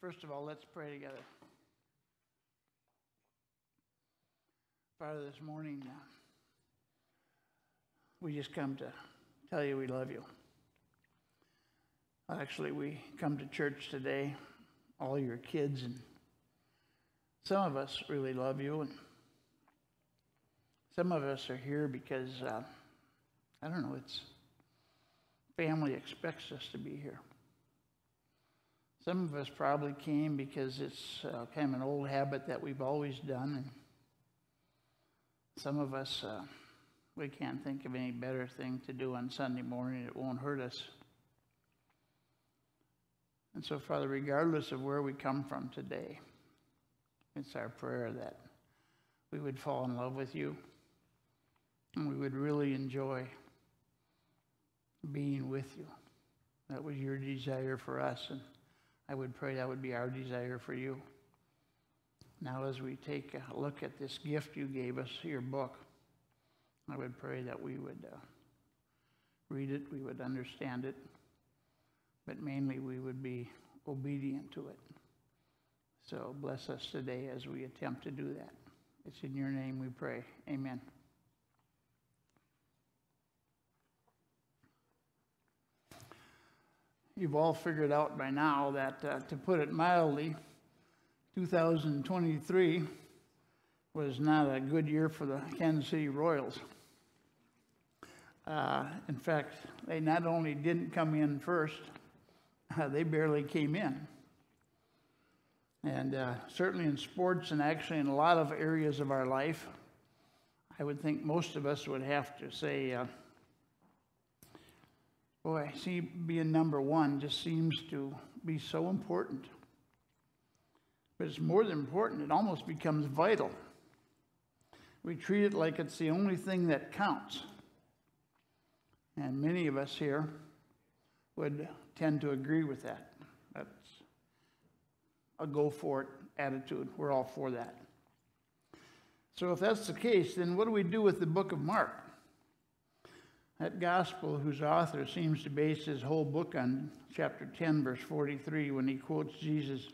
First of all, let's pray together. Father, this morning, uh, we just come to tell you we love you. Actually, we come to church today, all your kids, and some of us really love you, and some of us are here because, uh, I don't know, it's family expects us to be here. Some of us probably came because it's uh, kind of an old habit that we've always done. And some of us, uh, we can't think of any better thing to do on Sunday morning. It won't hurt us. And so, Father, regardless of where we come from today, it's our prayer that we would fall in love with you and we would really enjoy being with you. That was your desire for us. And I would pray that would be our desire for you. Now, as we take a look at this gift you gave us, your book, I would pray that we would uh, read it, we would understand it, but mainly we would be obedient to it. So bless us today as we attempt to do that. It's in your name we pray. Amen. You've all figured out by now that, uh, to put it mildly, 2023 was not a good year for the Kansas City Royals. Uh, in fact, they not only didn't come in first, uh, they barely came in. And uh, certainly in sports and actually in a lot of areas of our life, I would think most of us would have to say, uh, Boy, see, being number one just seems to be so important. But it's more than important, it almost becomes vital. We treat it like it's the only thing that counts. And many of us here would tend to agree with that. That's a go for it attitude. We're all for that. So, if that's the case, then what do we do with the book of Mark? That gospel, whose author seems to base his whole book on chapter 10, verse 43, when he quotes Jesus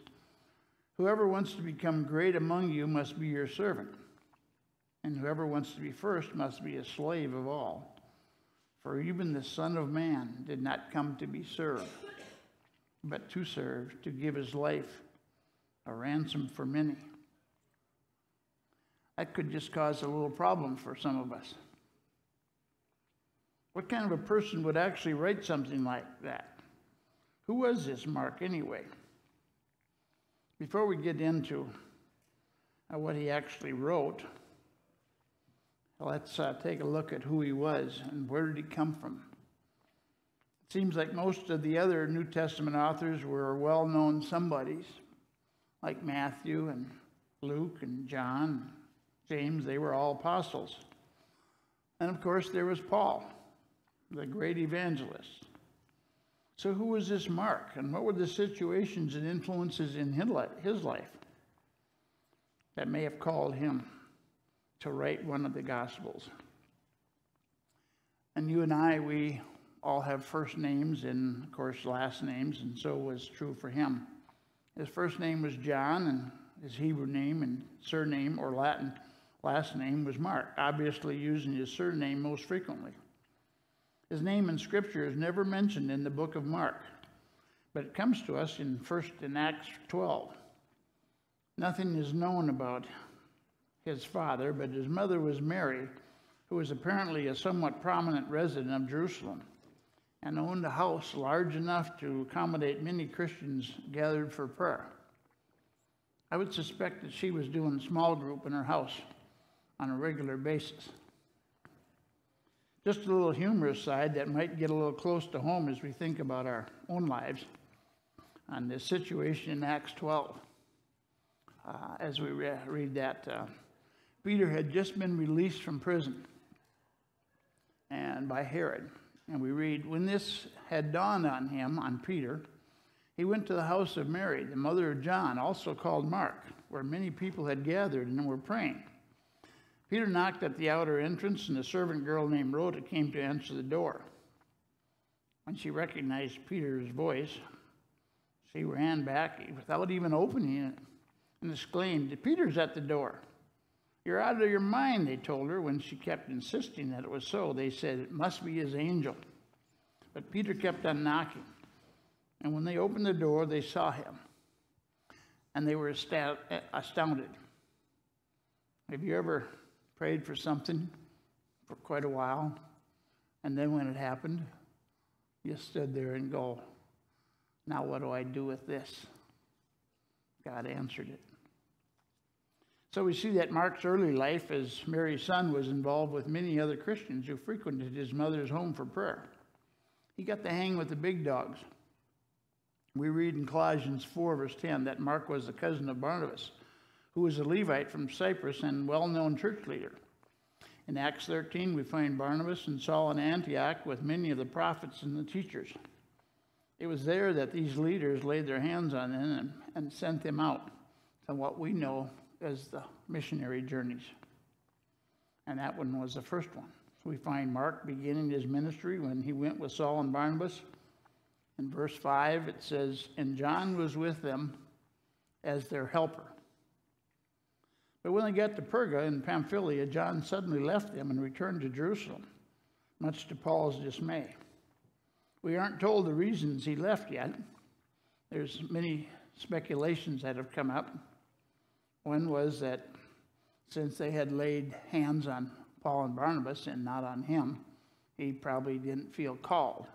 Whoever wants to become great among you must be your servant, and whoever wants to be first must be a slave of all. For even the Son of Man did not come to be served, but to serve, to give his life a ransom for many. That could just cause a little problem for some of us. What kind of a person would actually write something like that? Who was this Mark anyway? Before we get into uh, what he actually wrote, let's uh, take a look at who he was and where did he come from. It seems like most of the other New Testament authors were well known somebodies, like Matthew and Luke and John, James, they were all apostles. And of course, there was Paul the great evangelist. So, who was this Mark, and what were the situations and influences in his life that may have called him to write one of the Gospels? And you and I, we all have first names and, of course, last names, and so was true for him. His first name was John, and his Hebrew name and surname or Latin last name was Mark, obviously using his surname most frequently. His name in Scripture is never mentioned in the book of Mark, but it comes to us in first in Acts 12. Nothing is known about his father, but his mother was Mary, who was apparently a somewhat prominent resident of Jerusalem and owned a house large enough to accommodate many Christians gathered for prayer. I would suspect that she was doing a small group in her house on a regular basis. Just a little humorous side that might get a little close to home as we think about our own lives on this situation in Acts 12. Uh, as we re- read that, uh, Peter had just been released from prison and by Herod. And we read, when this had dawned on him, on Peter, he went to the house of Mary, the mother of John, also called Mark, where many people had gathered and were praying. Peter knocked at the outer entrance, and a servant girl named Rhoda came to answer the door. When she recognized Peter's voice, She ran back without even opening it and exclaimed, Peter's at the door. You're out of your mind, they told her when she kept insisting that it was so. They said, It must be his angel. But Peter kept on knocking. And when they opened the door, they saw him. And they were astounded. Have you ever prayed for something for quite a while? And then when it happened, you stood there and go, Now what do I do with this? God answered it. So we see that Mark's early life as Mary's son was involved with many other Christians who frequented his mother's home for prayer. He got to hang with the big dogs. We read in Colossians 4, verse 10, that Mark was the cousin of Barnabas, who was a Levite from Cyprus and well known church leader. In Acts 13, we find Barnabas and Saul in Antioch with many of the prophets and the teachers. It was there that these leaders laid their hands on them and sent them out to what we know as the missionary journeys. And that one was the first one. We find Mark beginning his ministry when he went with Saul and Barnabas. In verse 5, it says, And John was with them as their helper. But when they got to Perga in Pamphylia, John suddenly left them and returned to Jerusalem, much to Paul's dismay. We aren't told the reasons he left yet. There's many speculations that have come up. One was that since they had laid hands on Paul and Barnabas and not on him, he probably didn't feel called.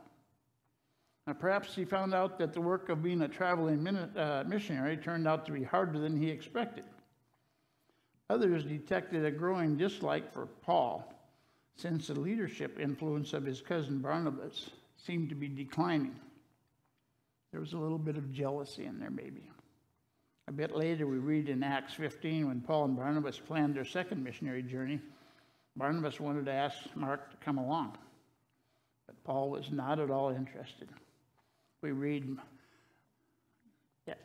Now, perhaps he found out that the work of being a traveling uh, missionary turned out to be harder than he expected. Others detected a growing dislike for Paul since the leadership influence of his cousin Barnabas seemed to be declining. There was a little bit of jealousy in there, maybe. A bit later, we read in Acts 15 when Paul and Barnabas planned their second missionary journey, Barnabas wanted to ask Mark to come along, but Paul was not at all interested. We read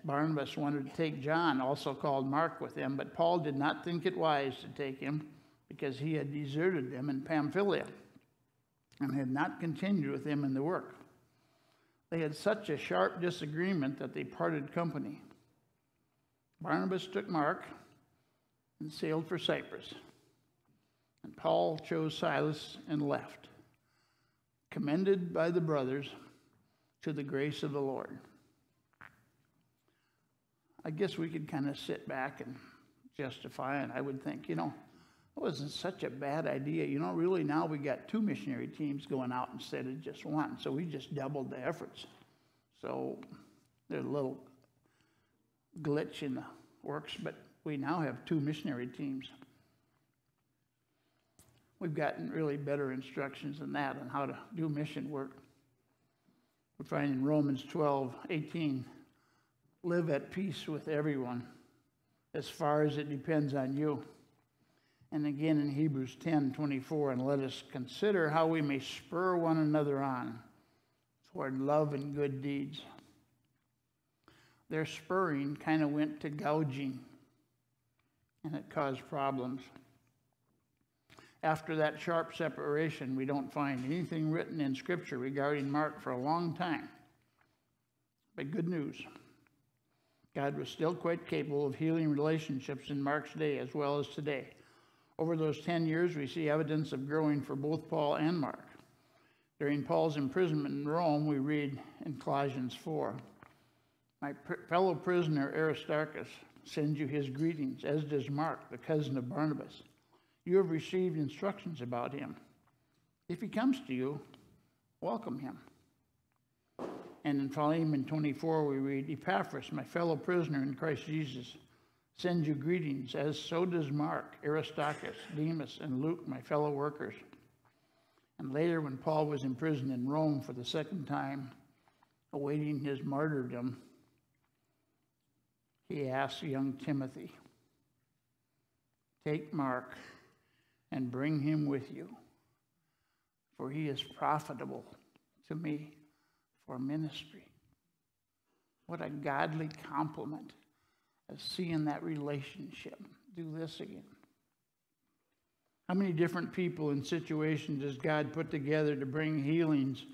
Barnabas wanted to take John, also called Mark, with him, but Paul did not think it wise to take him because he had deserted them in Pamphylia and had not continued with them in the work. They had such a sharp disagreement that they parted company. Barnabas took Mark and sailed for Cyprus. And Paul chose Silas and left, commended by the brothers to the grace of the Lord. I guess we could kind of sit back and justify, and I would think, you know, it wasn't such a bad idea. You know, really now we got two missionary teams going out instead of just one, so we just doubled the efforts. So there's a little glitch in the works, but we now have two missionary teams. We've gotten really better instructions than that on how to do mission work. We find in Romans 12, 18, live at peace with everyone as far as it depends on you. And again in Hebrews 10, 24, and let us consider how we may spur one another on toward love and good deeds their spurring kind of went to gouging, and it caused problems. After that sharp separation, we don't find anything written in Scripture regarding Mark for a long time. But good news God was still quite capable of healing relationships in Mark's day as well as today. Over those 10 years, we see evidence of growing for both Paul and Mark. During Paul's imprisonment in Rome, we read in Colossians 4 my fellow prisoner Aristarchus sends you his greetings, as does Mark, the cousin of Barnabas. You have received instructions about him. If he comes to you, welcome him. And in Philemon 24, we read Epaphras, my fellow prisoner in Christ Jesus, sends you greetings, as so does Mark, Aristarchus, Demas, and Luke, my fellow workers. And later, when Paul was imprisoned in Rome for the second time, awaiting his martyrdom, he asked young Timothy, Take Mark and bring him with you, for he is profitable to me for ministry. What a godly compliment of seeing that relationship do this again. How many different people and situations does God put together to bring healings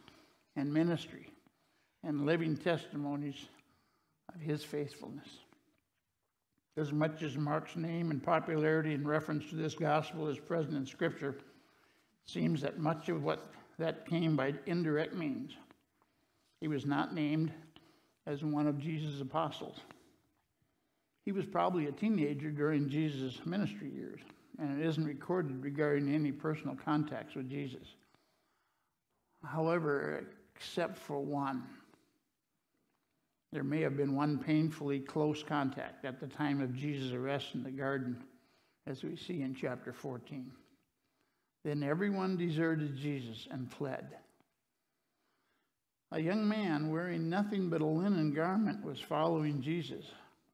and ministry and living testimonies of his faithfulness. As much as Mark's name and popularity in reference to this gospel is present in Scripture, seems that much of what that came by indirect means. He was not named as one of Jesus' apostles. He was probably a teenager during Jesus' ministry years, and it isn't recorded regarding any personal contacts with Jesus. However, except for one, there may have been one painfully close contact at the time of Jesus' arrest in the garden, as we see in chapter 14. Then everyone deserted Jesus and fled. A young man wearing nothing but a linen garment was following Jesus.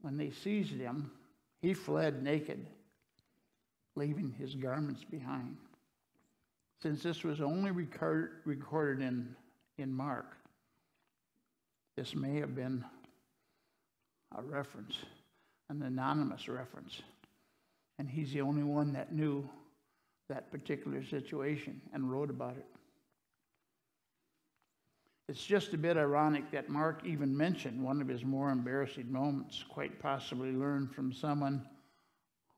When they seized him, he fled naked, leaving his garments behind. Since this was only record, recorded in, in Mark, this may have been a reference, an anonymous reference. And he's the only one that knew that particular situation and wrote about it. It's just a bit ironic that Mark even mentioned one of his more embarrassing moments, quite possibly learned from someone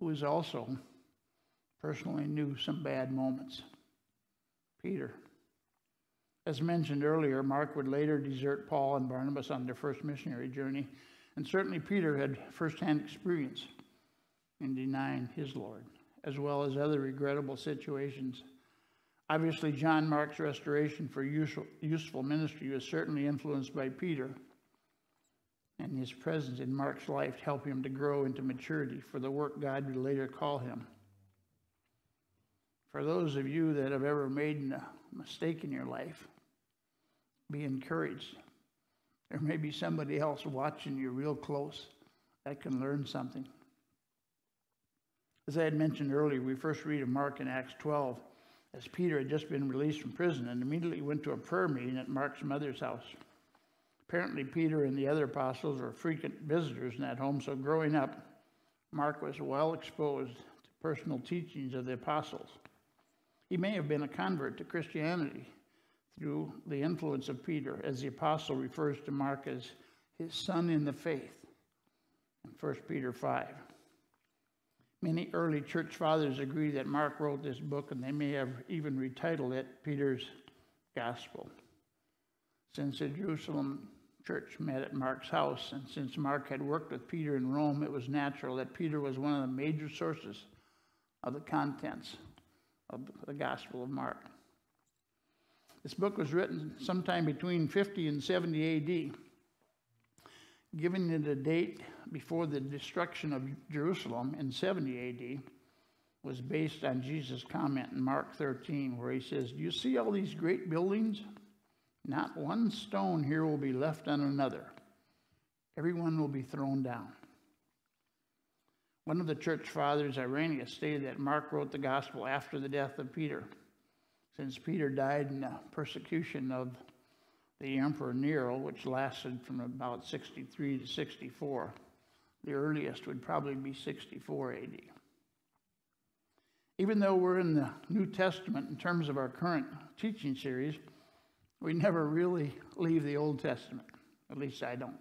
who is also personally knew some bad moments Peter. As mentioned earlier, Mark would later desert Paul and Barnabas on their first missionary journey, and certainly Peter had firsthand experience in denying his Lord as well as other regrettable situations. Obviously, John Mark's restoration for useful, ministry was certainly influenced by Peter, and his presence in Mark's life helped him to grow into maturity for the work God would later call him. For those of you that have ever made a mistake in your life, be encouraged. There may be somebody else watching you real close that can learn something. As I had mentioned earlier, we first read of Mark in Acts 12 as Peter had just been released from prison and immediately went to a prayer meeting at Mark's mother's house. Apparently, Peter and the other apostles were frequent visitors in that home, so growing up, Mark was well exposed to personal teachings of the apostles. He may have been a convert to Christianity through the influence of Peter, as the apostle refers to Mark as his son in the faith in 1 Peter 5. Many early church fathers agree that Mark wrote this book, and they may have even retitled it Peter's Gospel. Since the Jerusalem church met at Mark's house, and since Mark had worked with Peter in Rome, it was natural that Peter was one of the major sources of the contents of the Gospel of Mark. This book was written sometime between 50 and 70 AD giving it a date before the destruction of Jerusalem in 70 AD, was based on Jesus' comment in Mark 13, where he says, Do you see all these great buildings? Not one stone here will be left on another. Everyone will be thrown down. One of the church fathers, Irenaeus, stated that Mark wrote the gospel after the death of Peter, since Peter died in the persecution of the Emperor Nero, which lasted from about 63 to 64. The earliest would probably be 64 AD. Even though we're in the New Testament in terms of our current teaching series, we never really leave the Old Testament. At least I don't.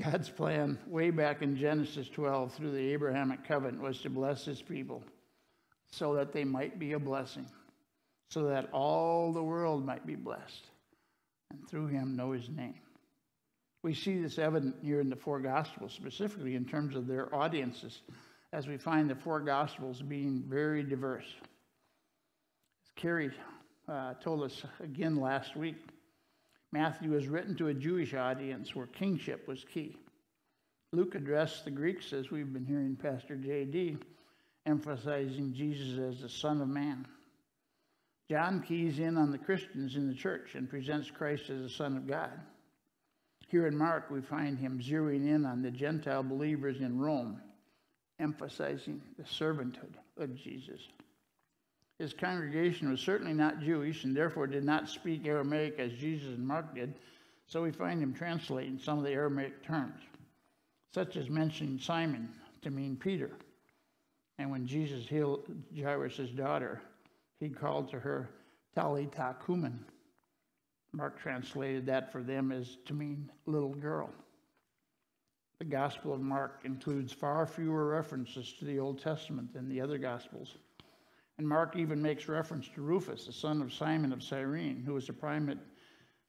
God's plan, way back in Genesis 12 through the Abrahamic covenant, was to bless his people so that they might be a blessing, so that all the world might be blessed and through him know his name. We see this evident here in the four Gospels, specifically in terms of their audiences, as we find the four Gospels being very diverse. As Carrie uh, told us again last week, Matthew was written to a Jewish audience where kingship was key. Luke addressed the Greeks, as we've been hearing Pastor J.D., emphasizing Jesus as the Son of Man. John keys in on the Christians in the church and presents Christ as the Son of God. Here in Mark, we find him zeroing in on the Gentile believers in Rome, emphasizing the servanthood of Jesus. His congregation was certainly not Jewish and therefore did not speak Aramaic as Jesus and Mark did, so we find him translating some of the Aramaic terms, such as mentioning Simon to mean Peter. And when Jesus healed Jairus' daughter, he called to her Talitha Kuman. Mark translated that for them as to mean little girl. The Gospel of Mark includes far fewer references to the Old Testament than the other Gospels. And Mark even makes reference to Rufus, the son of Simon of Cyrene, who was a prominent,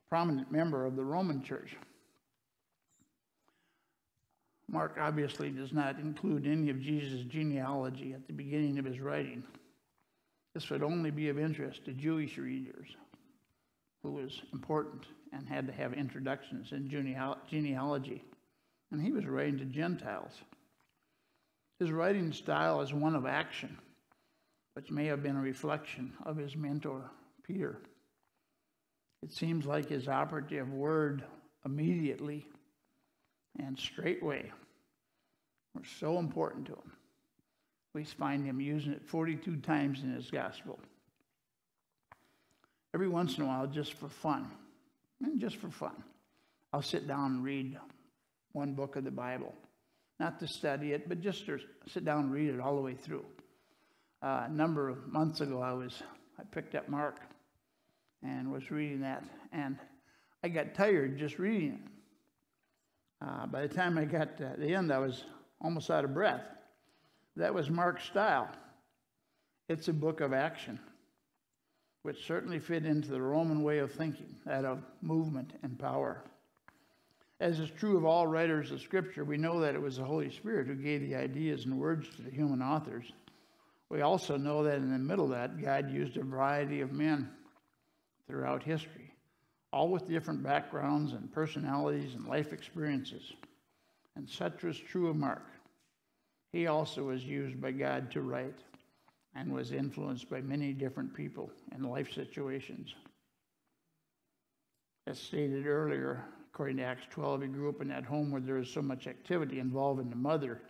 prominent member of the Roman church. Mark obviously does not include any of Jesus' genealogy at the beginning of his writing. This would only be of interest to Jewish readers, who was important and had to have introductions in genealogy. And he was writing to Gentiles. His writing style is one of action, which may have been a reflection of his mentor, Peter. It seems like his operative word immediately and straightway were so important to him. We find him using it 42 times in his gospel. Every once in a while, just for fun, and just for fun, I'll sit down and read one book of the Bible. Not to study it, but just to sit down and read it all the way through. Uh, a number of months ago, I was I picked up Mark and was reading that, and I got tired just reading it. Uh, by the time I got to the end, I was almost out of breath. That was Mark's style. It's a book of action, which certainly fit into the Roman way of thinking, that of movement and power. As is true of all writers of Scripture, we know that it was the Holy Spirit who gave the ideas and words to the human authors. We also know that in the middle of that, God used a variety of men throughout history all with different backgrounds and personalities and life experiences. And such was true of Mark. He also was used by God to write and was influenced by many different people and life situations. As stated earlier, according to Acts 12, he grew up in that home where there was so much activity involving the mother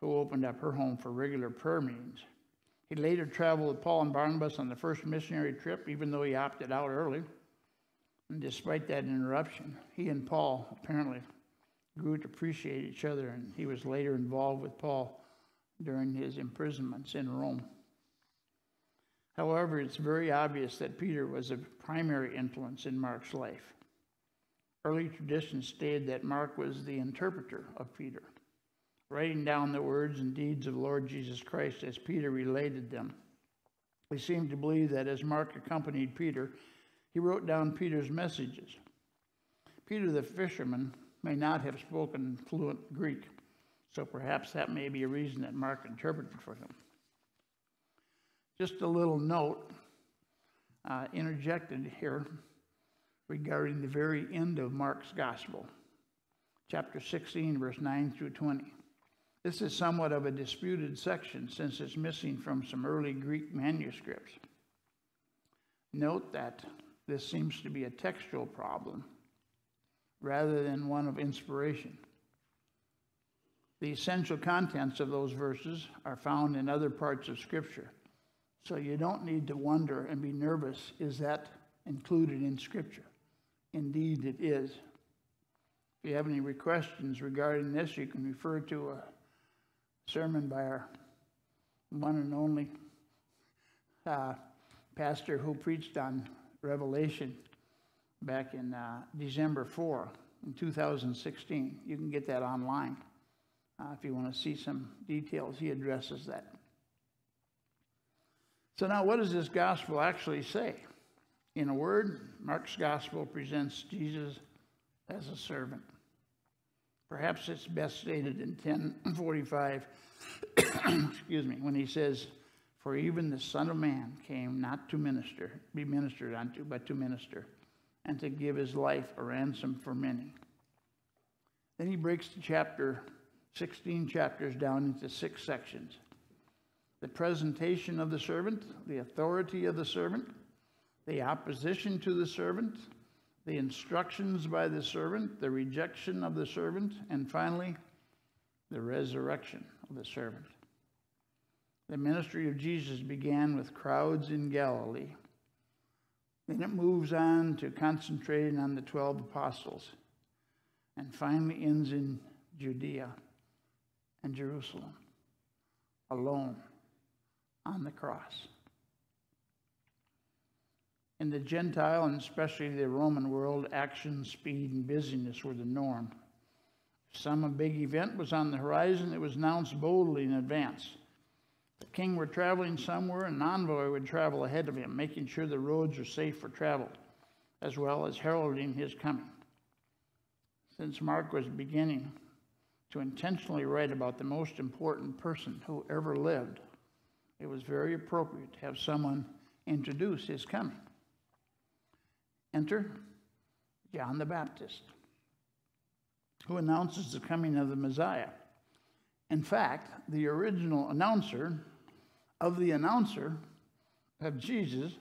who opened up her home for regular prayer meetings. He later traveled with Paul and Barnabas on the first missionary trip, even though he opted out early. And despite that interruption, he and Paul apparently grew to appreciate each other, and he was later involved with Paul during his imprisonments in Rome. However, it's very obvious that Peter was a primary influence in Mark's life. Early tradition stated that Mark was the interpreter of Peter, writing down the words and deeds of Lord Jesus Christ as Peter related them. We seem to believe that as Mark accompanied Peter, he wrote down Peter's messages. Peter the fisherman may not have spoken fluent Greek, so perhaps that may be a reason that Mark interpreted for him. Just a little note uh, interjected here regarding the very end of Mark's gospel, chapter 16, verse 9 through 20. This is somewhat of a disputed section since it's missing from some early Greek manuscripts. Note that this seems to be a textual problem rather than one of inspiration. The essential contents of those verses are found in other parts of Scripture. So you don't need to wonder and be nervous is that included in Scripture? Indeed, it is. If you have any questions regarding this, you can refer to a sermon by our one and only uh, pastor who preached on Revelation back in uh, December 4 in 2016. You can get that online uh, if you want to see some details. He addresses that. So, now what does this gospel actually say? In a word, Mark's gospel presents Jesus as a servant. Perhaps it's best stated in 1045, excuse me, when he says, for even the Son of Man came not to minister, be ministered unto, but to minister, and to give his life a ransom for many. Then he breaks the chapter, 16 chapters, down into six sections the presentation of the servant, the authority of the servant, the opposition to the servant, the instructions by the servant, the rejection of the servant, and finally, the resurrection of the servant. The ministry of Jesus began with crowds in Galilee. Then it moves on to concentrating on the 12 apostles and finally ends in Judea and Jerusalem, alone on the cross. In the Gentile and especially the Roman world, action, speed, and busyness were the norm. If Some big event was on the horizon. It was announced boldly in advance. King were traveling somewhere, an envoy would travel ahead of him, making sure the roads are safe for travel, as well as heralding his coming. Since Mark was beginning to intentionally write about the most important person who ever lived, it was very appropriate to have someone introduce his coming. Enter John the Baptist, who announces the coming of the Messiah. In fact, the original announcer of the announcer of Jesus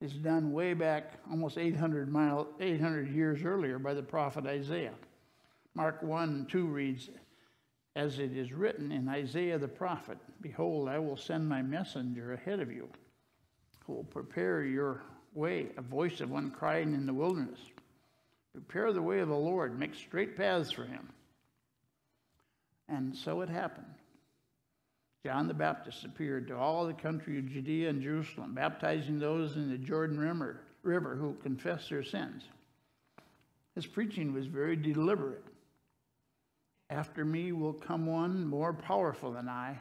is done way back almost 800, mile, 800 years earlier by the prophet Isaiah. Mark 1 2 reads, As it is written in Isaiah the prophet, Behold, I will send my messenger ahead of you, who will prepare your way, a voice of one crying in the wilderness. Prepare the way of the Lord, make straight paths for him. And so it happened. John the Baptist appeared to all the country of Judea and Jerusalem, baptizing those in the Jordan River, river who confessed their sins. His preaching was very deliberate. After me will come one more powerful than I,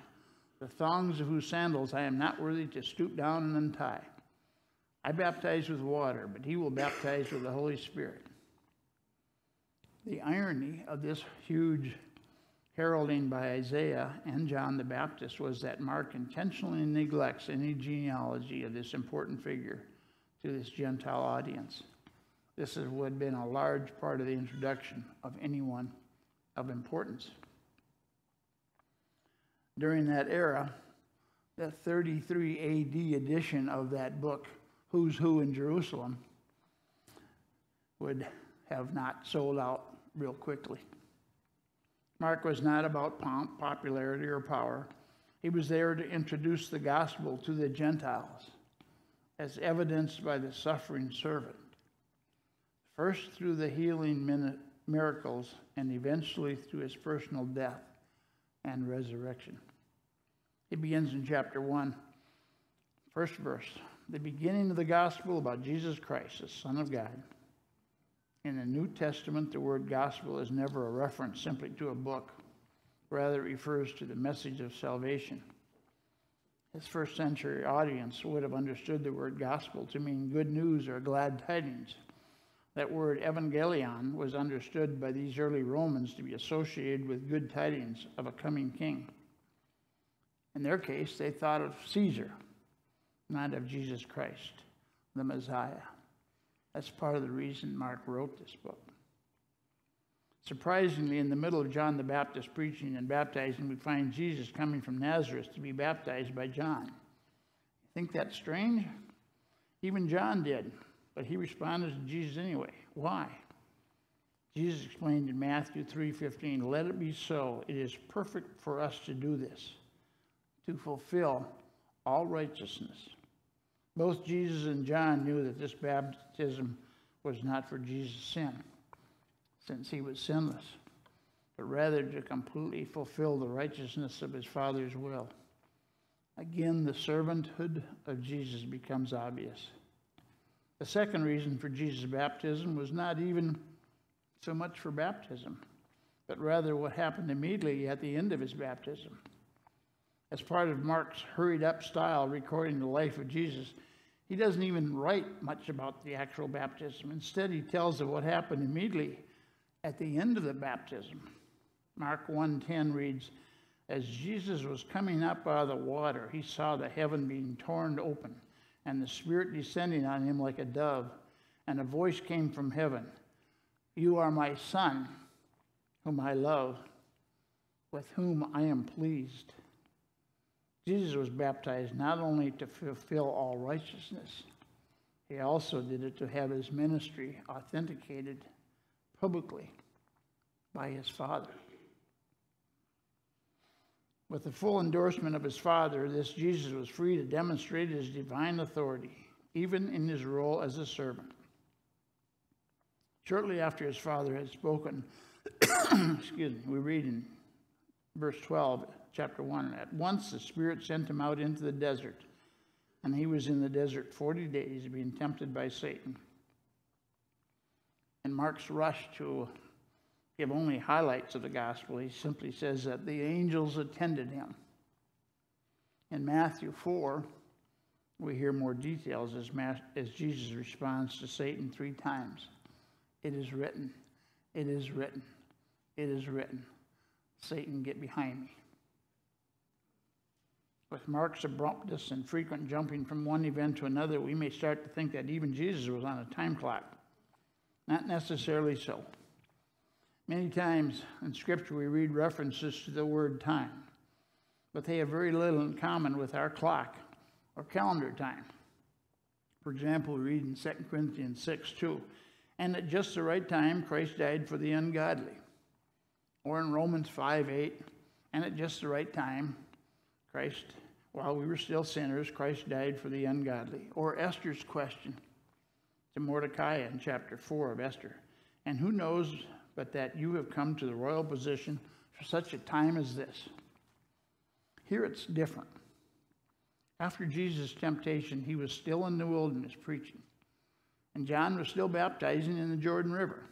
the thongs of whose sandals I am not worthy to stoop down and untie. I baptize with water, but he will baptize with the Holy Spirit. The irony of this huge heralding by Isaiah and John the Baptist was that Mark intentionally neglects any genealogy of this important figure to this Gentile audience. This would have been a large part of the introduction of anyone of importance. During that era, the 33 AD edition of that book who's who in Jerusalem would have not sold out real quickly. Mark was not about pomp, popularity, or power. He was there to introduce the gospel to the Gentiles, as evidenced by the suffering servant. First through the healing miracles, and eventually through his personal death and resurrection. It begins in chapter 1, first verse the beginning of the gospel about Jesus Christ, the Son of God. In the New Testament, the word gospel is never a reference simply to a book. Rather, it refers to the message of salvation. His first century audience would have understood the word gospel to mean good news or glad tidings. That word evangelion was understood by these early Romans to be associated with good tidings of a coming king. In their case, they thought of Caesar, not of Jesus Christ, the Messiah. That's part of the reason Mark wrote this book. Surprisingly, in the middle of John the Baptist preaching and baptizing, we find Jesus coming from Nazareth to be baptized by John. Think that's strange? Even John did, but he responded to Jesus anyway. Why? Jesus explained in Matthew 3:15, "Let it be so. It is perfect for us to do this, to fulfill all righteousness." Both Jesus and John knew that this baptism was not for Jesus' sin, since he was sinless, but rather to completely fulfill the righteousness of his Father's will. Again, the servanthood of Jesus becomes obvious. The second reason for Jesus' baptism was not even so much for baptism, but rather what happened immediately at the end of his baptism. As part of Mark's hurried up style recording the life of Jesus, he doesn't even write much about the actual baptism. Instead, he tells of what happened immediately at the end of the baptism. Mark 1:10 reads, As Jesus was coming up out of the water, he saw the heaven being torn open, and the Spirit descending on him like a dove, and a voice came from heaven, You are my Son, whom I love, with whom I am pleased. Jesus was baptized not only to fulfill all righteousness, he also did it to have his ministry authenticated publicly by his Father. With the full endorsement of his Father, this Jesus was free to demonstrate his divine authority, even in his role as a servant. Shortly after his Father had spoken, excuse me, we read in verse 12 chapter 1. At once the Spirit sent him out into the desert, and he was in the desert 40 days being tempted by Satan. In Mark's rush to give only highlights of the gospel. He simply says that the angels attended him. In Matthew 4, we hear more details as, as Jesus responds to Satan three times. It is written, it is written, it is written. Satan, get behind me. With Mark's abruptness and frequent jumping from one event to another, we may start to think that even Jesus was on a time clock. Not necessarily so. Many times in Scripture we read references to the word time, but they have very little in common with our clock or calendar time. For example, we read in 2 Corinthians 6 2, and at just the right time, Christ died for the ungodly. Or in Romans 5 8, and at just the right time, Christ, while we were still sinners, Christ died for the ungodly. Or Esther's question to Mordecai in chapter 4 of Esther. And who knows but that you have come to the royal position for such a time as this? Here it's different. After Jesus' temptation, he was still in the wilderness preaching. And John was still baptizing in the Jordan River.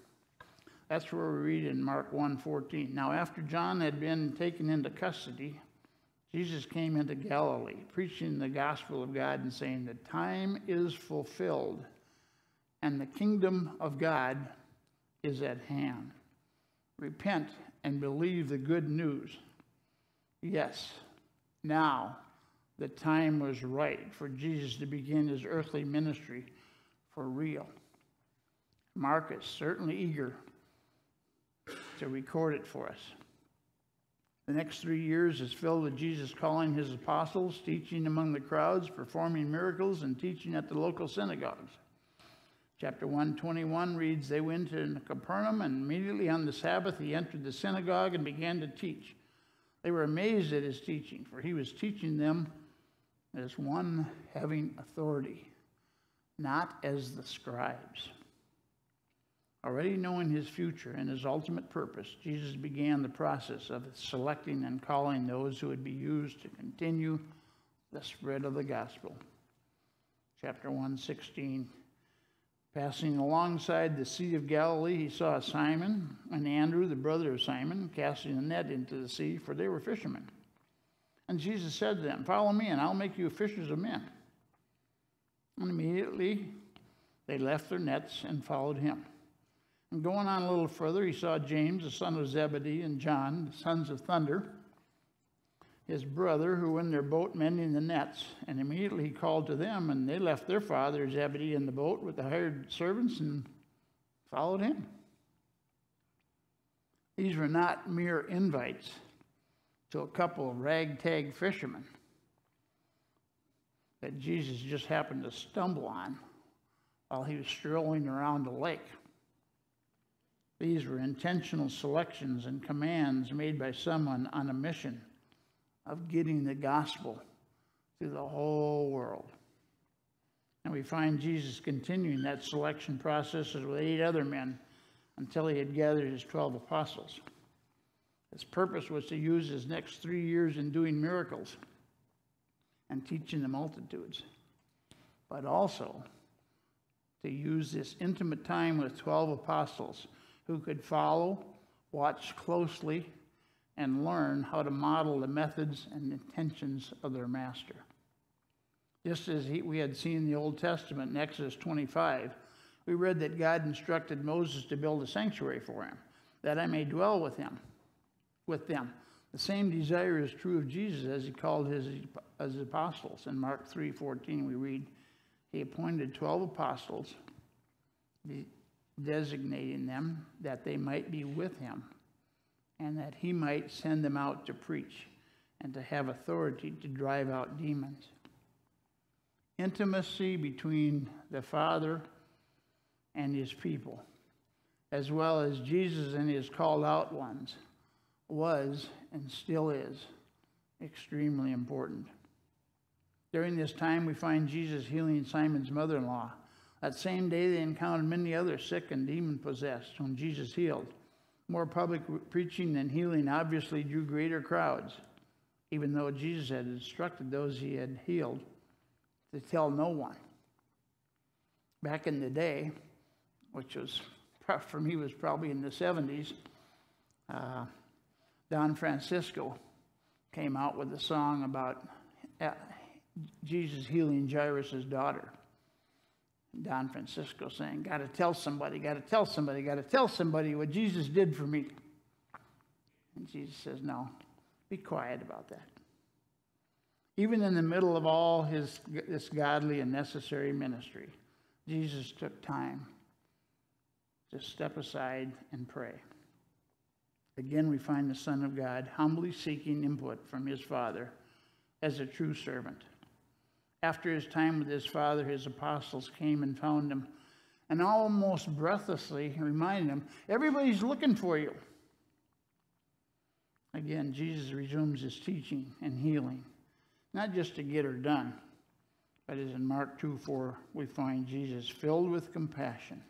That's where we read in Mark 1:14. Now after John had been taken into custody, Jesus came into Galilee, preaching the gospel of God and saying, "The time is fulfilled, and the kingdom of God is at hand. Repent and believe the good news." Yes, now the time was right for Jesus to begin his earthly ministry for real. Mark is certainly eager to record it for us. The next three years is filled with Jesus calling his apostles, teaching among the crowds, performing miracles, and teaching at the local synagogues. Chapter 121 reads They went to Capernaum, and immediately on the Sabbath he entered the synagogue and began to teach. They were amazed at his teaching, for he was teaching them as one having authority, not as the scribes. Already knowing his future and his ultimate purpose, Jesus began the process of selecting and calling those who would be used to continue the spread of the gospel. Chapter 116. Passing alongside the Sea of Galilee, he saw Simon and Andrew, the brother of Simon, casting a net into the sea, for they were fishermen. And Jesus said to them, Follow me, and I'll make you fishers of men. And immediately they left their nets and followed him. And going on a little further, he saw James, the son of Zebedee, and John, the sons of thunder, his brother, who were in their boat mending the nets. And immediately he called to them, and they left their father Zebedee in the boat with the hired servants and followed him. These were not mere invites to a couple of ragtag fishermen that Jesus just happened to stumble on while he was strolling around the lake. These were intentional selections and commands made by someone on a mission of getting the gospel to the whole world. And we find Jesus continuing that selection process with eight other men until he had gathered his 12 apostles. His purpose was to use his next three years in doing miracles and teaching the multitudes, but also to use this intimate time with 12 apostles who could follow, watch closely, and learn how to model the methods and intentions of their master. Just as he, we had seen in the Old Testament in Exodus 25, we read that God instructed Moses to build a sanctuary for him, that I may dwell with him with them. The same desire is true of Jesus as he called his, his apostles. In Mark 3:14 we read, he appointed 12 apostles, designating them that they might be with him and that he might send them out to preach and to have authority to drive out demons. Intimacy between the Father and his people, as well as Jesus and his called out ones was and still is extremely important. During this time, we find Jesus healing Simon's mother in law. That same day, they encountered many others sick and demon possessed whom Jesus healed. More public preaching than healing obviously drew greater crowds, even though Jesus had instructed those he had healed to tell no one. Back in the day, which was for me was probably in the 70s, uh, Don Francisco came out with a song about uh, Jesus healing Jairus' daughter. Don Francisco saying, Got to tell somebody, got to tell somebody, got to tell somebody what Jesus did for me. And Jesus says, No, be quiet about that. Even in the middle of all his this godly and necessary ministry, Jesus took time to step aside and pray. Again, we find the Son of God humbly seeking input from his Father as a true servant. After his time with his Father, his apostles came and found him and almost breathlessly reminded him, Everybody's looking for you. Again, Jesus resumes his teaching and healing, not just to get her done, but as in Mark 2 4, we find Jesus filled with compassion,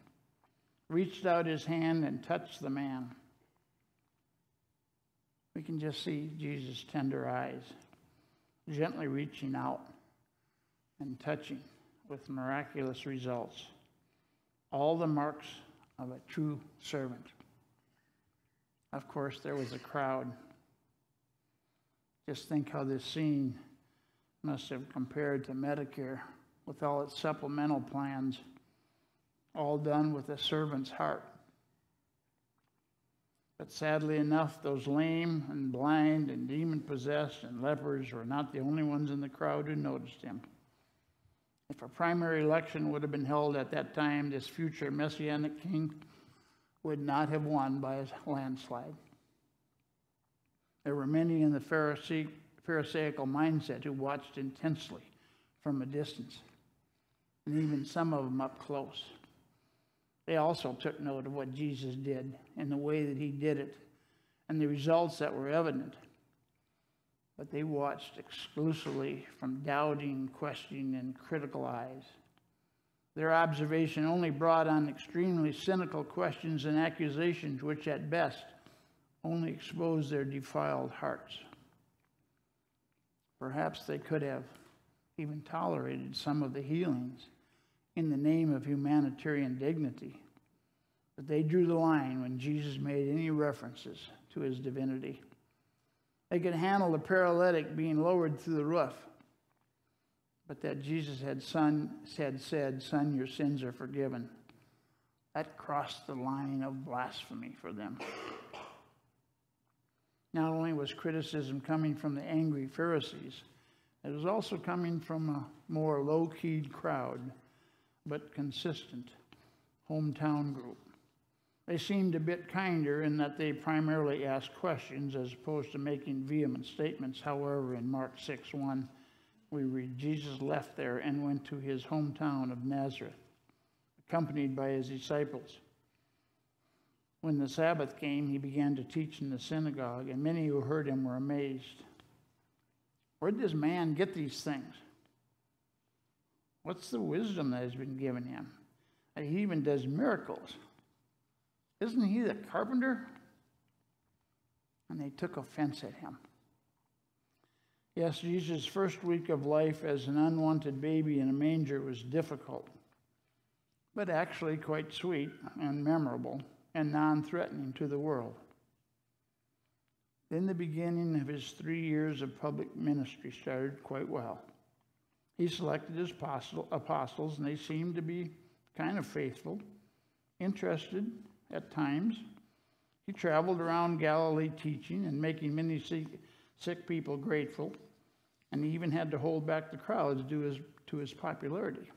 reached out his hand and touched the man. We can just see Jesus' tender eyes gently reaching out and touching with miraculous results. All the marks of a true servant. Of course, there was a crowd. Just think how this scene must have compared to Medicare with all its supplemental plans, all done with a servant's heart. But sadly enough, those lame and blind and demon possessed and lepers were not the only ones in the crowd who noticed him. If a primary election would have been held at that time, this future messianic king would not have won by a landslide. There were many in the Pharisee, Pharisaical mindset who watched intensely from a distance, and even some of them up close. They also took note of what Jesus did and the way that he did it and the results that were evident but they watched exclusively from doubting, questioning, and critical eyes. Their observation only brought on extremely cynical questions and accusations, which at best only exposed their defiled hearts. Perhaps they could have even tolerated some of the healings in the name of humanitarian dignity, but they drew the line when Jesus made any references to his divinity. They could handle the paralytic being lowered through the roof. But that Jesus had, son, had said, Son, your sins are forgiven. That crossed the line of blasphemy for them. Not only was criticism coming from the angry Pharisees, it was also coming from a more low keyed crowd, but consistent hometown group. They seemed a bit kinder in that they primarily asked questions as opposed to making vehement statements. However, in Mark 6 1, we read Jesus left there and went to his hometown of Nazareth, accompanied by his disciples. When the Sabbath came, he began to teach in the synagogue, and many who heard him were amazed. Where did this man get these things? What's the wisdom that has been given him? He even does miracles. Isn't he the carpenter? And they took offense at him. Yes, Jesus' first week of life as an unwanted baby in a manger was difficult, but actually quite sweet and memorable and non threatening to the world. Then the beginning of his three years of public ministry started quite well. He selected his apostles, and they seemed to be kind of faithful, interested, at times. He traveled around Galilee teaching and making many sick, sick people grateful, and he even had to hold back the crowds due his, to his popularity.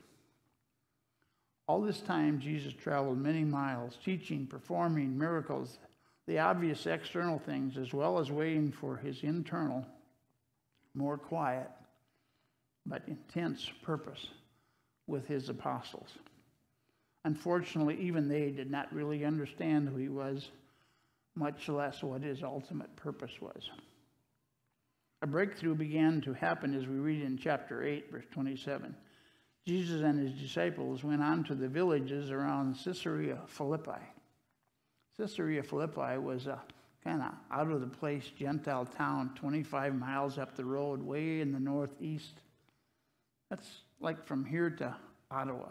All this time, Jesus traveled many miles, teaching, performing miracles, the obvious external things, as well as waiting for his internal, more quiet, but intense purpose with his apostles. Unfortunately, even they did not really understand who he was, much less what his ultimate purpose was. A breakthrough began to happen as we read in chapter 8, verse 27. Jesus and his disciples went on to the villages around Caesarea Philippi. Caesarea Philippi was a kind of out of the place Gentile town 25 miles up the road, way in the northeast. That's like from here to Ottawa.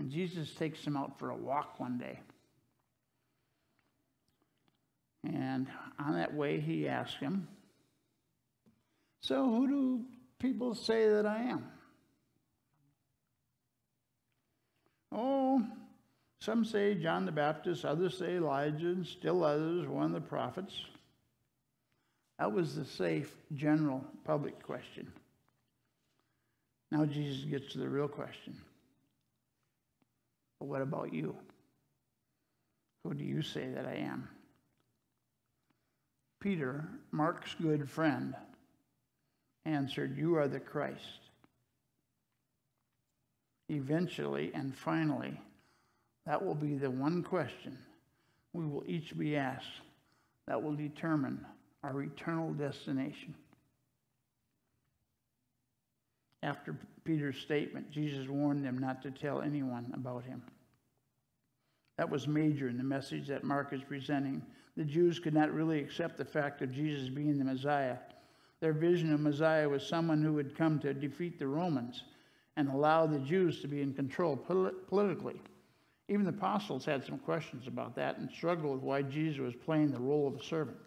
And Jesus takes him out for a walk one day. And on that way, he asked him, So who do people say that I am? Oh, some say John the Baptist, others say Elijah, and still others one of the prophets. That was the safe, general, public question. Now Jesus gets to the real question. But what about you? Who do you say that I am? Peter, Mark's good friend, answered, You are the Christ. Eventually and finally, that will be the one question we will each be asked that will determine our eternal destination. After Peter's statement, Jesus warned them not to tell anyone about him. That was major in the message that Mark is presenting. The Jews could not really accept the fact of Jesus being the Messiah. Their vision of Messiah was someone who would come to defeat the Romans and allow the Jews to be in control politically. Even the apostles had some questions about that and struggled with why Jesus was playing the role of a servant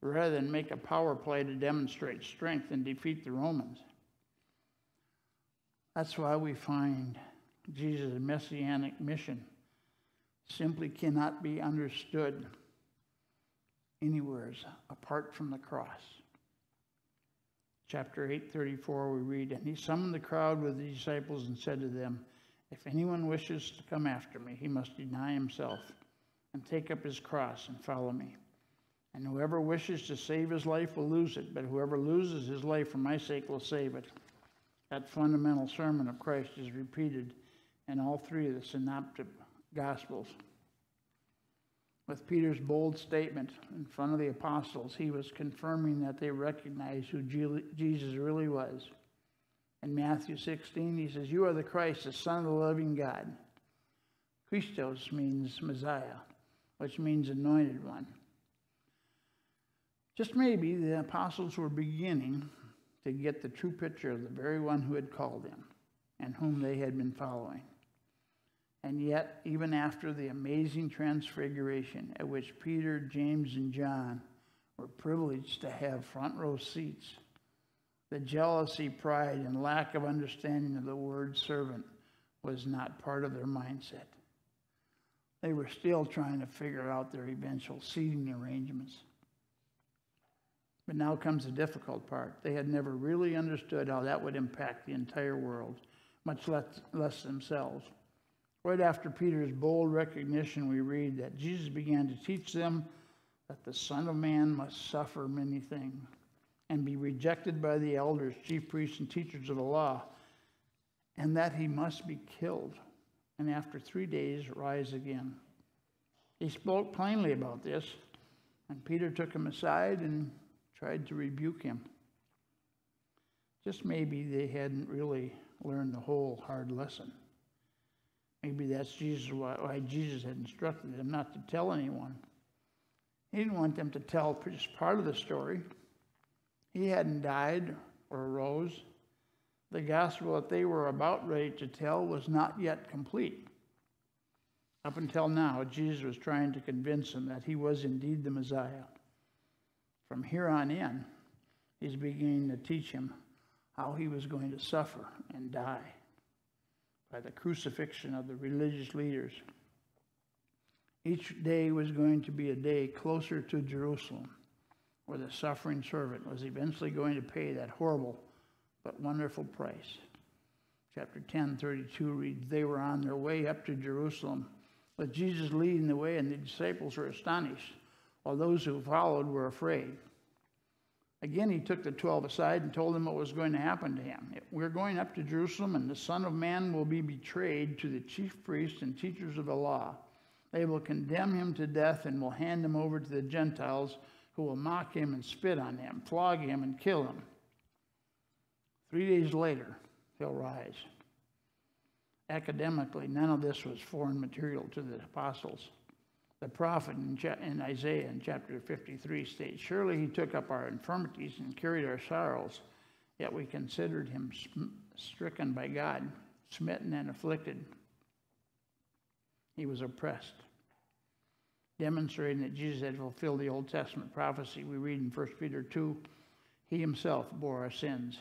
rather than make a power play to demonstrate strength and defeat the Romans. That's why we find Jesus' messianic mission simply cannot be understood anywhere apart from the cross. Chapter 8:34 we read, and he summoned the crowd with the disciples and said to them, if anyone wishes to come after me, he must deny himself and take up his cross and follow me. And whoever wishes to save his life will lose it, but whoever loses his life for my sake will save it. That fundamental sermon of Christ is repeated in all three of the synoptic gospels. With Peter's bold statement in front of the apostles, he was confirming that they recognized who Jesus really was. In Matthew 16, he says, You are the Christ, the Son of the living God. Christos means Messiah, which means anointed one. Just maybe the apostles were beginning to get the true picture of the very one who had called them and whom they had been following. And yet, even after the amazing transfiguration at which Peter, James, and John were privileged to have front row seats, the jealousy, pride, and lack of understanding of the word servant was not part of their mindset. They were still trying to figure out their eventual seating arrangements. But now comes the difficult part. They had never really understood how that would impact the entire world, much less, less themselves. Right after Peter's bold recognition, we read that Jesus began to teach them that the Son of Man must suffer many things and be rejected by the elders, chief priests, and teachers of the law, and that he must be killed, and after three days rise again. He spoke plainly about this, and Peter took him aside and tried to rebuke him. Just maybe they hadn't really learned the whole hard lesson. Maybe that's Jesus why Jesus had instructed them not to tell anyone. He didn't want them to tell just part of the story. He hadn't died or arose. The gospel that they were about ready to tell was not yet complete. Up until now, Jesus was trying to convince them that he was indeed the Messiah. From here on in, he's beginning to teach him how he was going to suffer and die by the crucifixion of the religious leaders. Each day was going to be a day closer to Jerusalem where the suffering servant was eventually going to pay that horrible but wonderful price. Chapter 10, 32 reads, They were on their way up to Jerusalem, with Jesus leading the way, and the disciples were astonished, while those who followed were afraid. Again, he took the twelve aside and told them what was going to happen to him. We're going up to Jerusalem, and the Son of Man will be betrayed to the chief priests and teachers of the law. They will condemn him to death and will hand him over to the Gentiles who will mock him and spit on him, flog him, and kill him. Three days later, he'll rise. Academically, none of this was foreign material to the apostles. The prophet in, Isaiah in chapter 53 states, Surely he took up our infirmities and carried our sorrows, yet we considered him stricken by God, smitten and afflicted. He was oppressed, demonstrating that Jesus had fulfilled the Old Testament prophecy. We read in 1 Peter 2 He himself bore our sins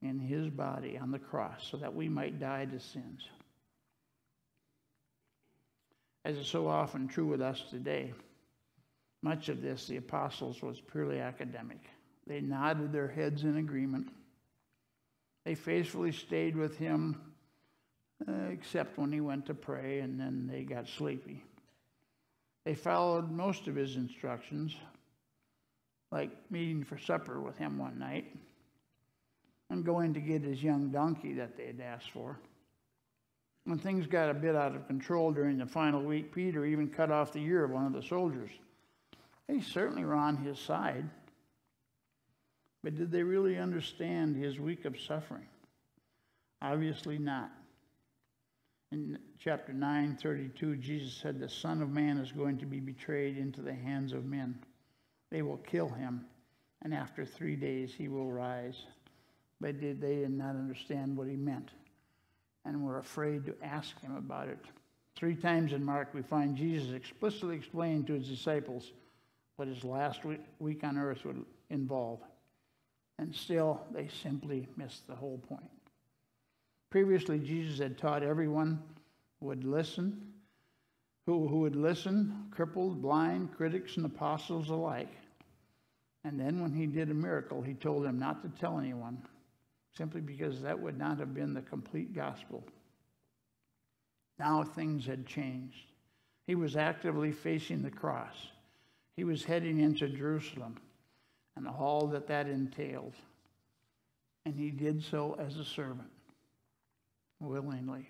in his body on the cross so that we might die to sins. As is so often true with us today, much of this, the apostles, was purely academic. They nodded their heads in agreement. They faithfully stayed with him, uh, except when he went to pray, and then they got sleepy. They followed most of his instructions, like meeting for supper with him one night and going to get his young donkey that they had asked for. When things got a bit out of control during the final week, Peter even cut off the ear of one of the soldiers. They certainly were on his side. But did they really understand his week of suffering? Obviously not. In chapter 9, 32, Jesus said, The Son of Man is going to be betrayed into the hands of men. They will kill him, and after three days he will rise. But did they not understand what he meant and we were afraid to ask him about it. Three times in Mark, we find Jesus explicitly explaining to his disciples what his last week on earth would involve. And still, they simply missed the whole point. Previously, Jesus had taught everyone would listen, who, who would listen, crippled, blind, critics, and apostles alike. And then when he did a miracle, he told them not to tell anyone simply because that would not have been the complete gospel. Now things had changed. He was actively facing the cross. He was heading into Jerusalem and all that that entailed. And he did so as a servant, willingly.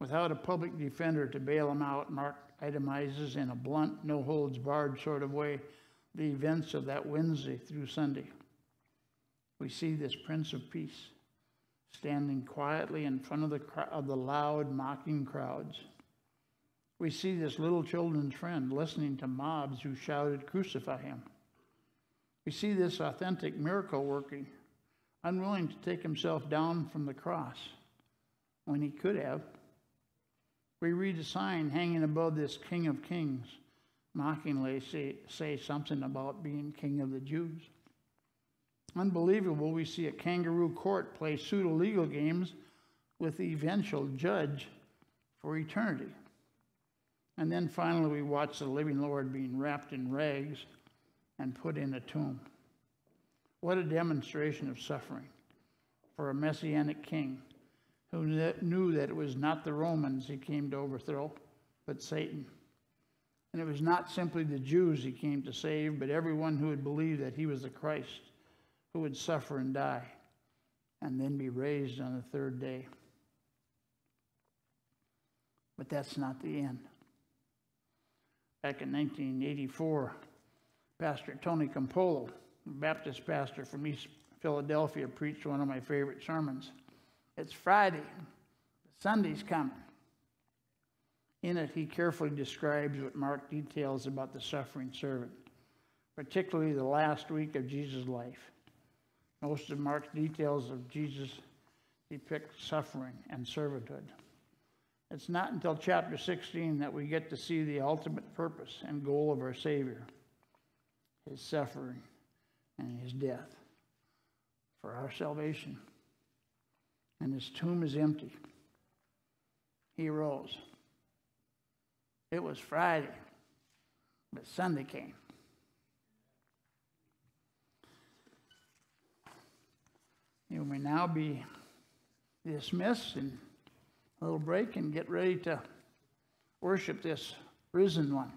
Without a public defender to bail him out, Mark itemizes in a blunt, no holds barred sort of way the events of that Wednesday through Sunday we see this Prince of Peace standing quietly in front of the, of the loud, mocking crowds. We see this little children's friend listening to mobs who shouted, Crucify him. We see this authentic miracle working, unwilling to take himself down from the cross when he could have. We read a sign hanging above this King of Kings, mockingly say, say something about being King of the Jews. Unbelievable, we see a kangaroo court play pseudo legal games with the eventual judge for eternity. And then finally, we watch the living Lord being wrapped in rags and put in a tomb. What a demonstration of suffering for a messianic king who knew that it was not the Romans he came to overthrow, but Satan. And it was not simply the Jews he came to save, but everyone who had believed that he was the Christ who would suffer and die and then be raised on the third day. But that's not the end. Back in 1984, Pastor Tony Campolo, a Baptist pastor from East Philadelphia, preached one of my favorite sermons. It's Friday, Sunday's coming. In it, he carefully describes what Mark details about the suffering servant, particularly the last week of Jesus' life. Most of Mark's details of Jesus depict suffering and servanthood. It's not until chapter 16 that we get to see the ultimate purpose and goal of our Savior his suffering and his death for our salvation. And his tomb is empty. He rose. It was Friday, but Sunday came. You may now be dismissed and a little break and get ready to worship this risen one.